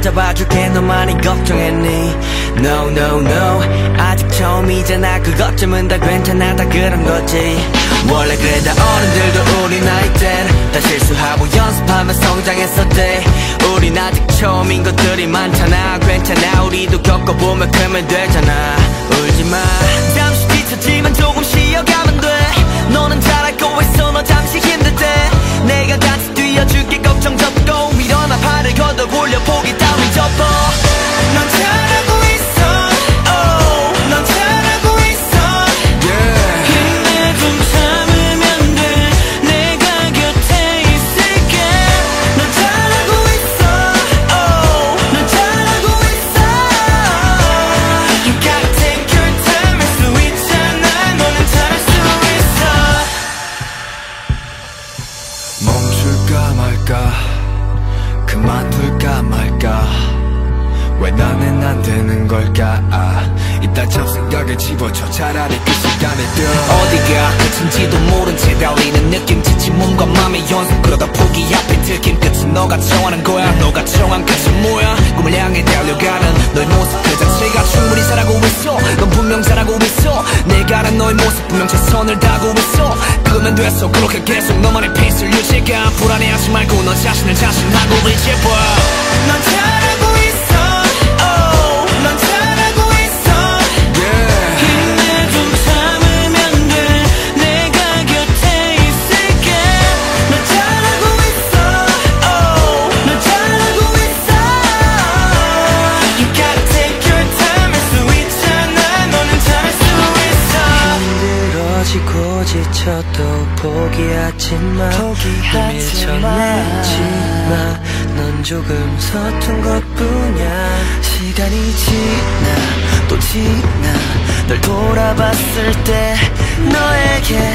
잡아줄게. 너 많이 걱정했니? No no no. 아직 처음이잖아 그것쯤은 다 괜찮아 다 그런 거지. 원래 그래 다 어른들도 우리 나이 땐다 실수하고 연습하며 성장했었대. 우린 아직 처음인 것들이 많잖아. 괜찮아. 우리도 겪어보면 크면 되잖아. 울지마 왜 나는 안 되는 걸까? 아, 이따 잡생각에 집어쳐 차라리 그 시간에 뛰어. 어디가 끝인지도 모른 채 달리는 느낌 지친 몸과 맘의 연속 그러다 포기 앞에 들킨 끝은 너가 정하는 거야. 너가 정한 끝은 뭐야? 꿈을 향해 달려가는 너의 모습 그 자체가 충분히 잘하고 있어. 넌 분명 잘하고 있어. 내가 아는 너의 모습 분명 최선을 다하고 있어. 그거면 됐어. 그렇게 계속 너만의 페이스를 유지가. 불안해하지 말고 너자 포기하지 마 포기하지 마. 넌 조금 서툰 것뿐이야 시간이 지나 또 지나 널 돌아봤을 때 너에게